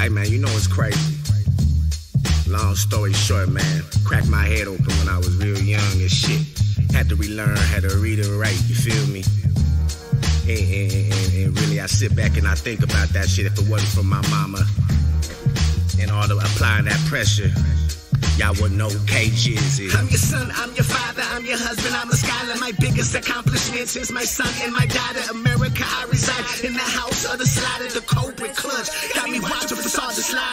Hey man, you know it's crazy. Long story short, man, cracked my head open when I was real young and shit. Had to relearn how to read and write, you feel me? And, and, and, and really, I sit back and I think about that shit. If it wasn't for my mama and all the applying that pressure, y'all wouldn't know K Jizz is. I'm your son, I'm your father, I'm your husband, I'm a scholar. My biggest accomplishment is my son and my daughter. America, I reside in the house of the slider, the corporate clutch.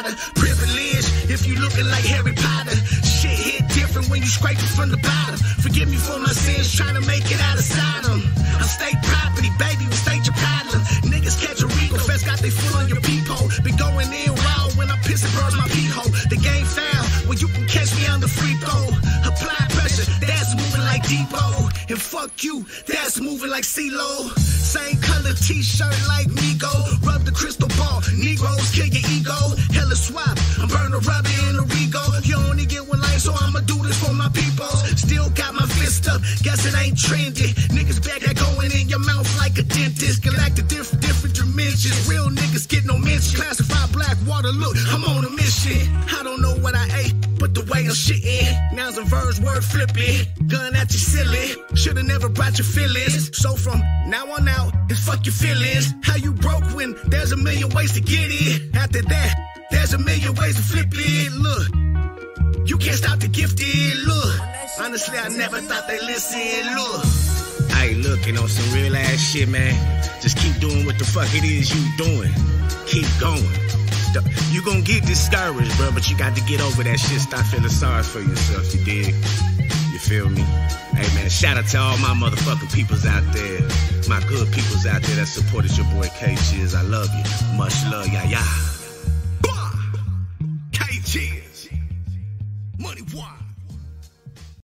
Privilege, if you looking like Harry Potter. Shit hit different when you scrape it from the bottom. Forgive me for my sins, trying to make it out of Sodom. I'm state property, baby, we state your problem. Niggas catch a Rico fest, got they foot on your peephole. Been going in wild when I piss and burns my pee hole. The game foul, when you can catch me on the free throw. Apply pressure, that's moving like Depot. And fuck you, that's moving like CeeLo. Same color t-shirt like Migo. Rub the crystal up, guess it ain't trendy. Niggas back at going in your mouth like a dentist. Galactic different, different dimensions. Real niggas get no mention. Classified black water, look, I'm on a mission. I don't know what I ate, but the way I'm shitting. Nouns and verbs, word flipping. Gun at you silly. Should've never brought your feelings. So from now on out, it's fuck your feelings. How you broke when there's a million ways to get it. After that, there's a million ways to flip it. Look, you can't stop the gifted. Look, honestly, I never thought they listen. Look. Hey, look, you know, some real ass shit, man. Just keep doing what the fuck it is you doing. Keep going. You gonna get discouraged, bro, but you got to get over that shit. Stop feeling sorry for yourself, you dig? You feel me? Hey, man, shout out to all my motherfucking peoples out there. My good peoples out there that supported your boy K Jizz. I love you. Much love, yeah, yeah. K-Cheers. Money wise.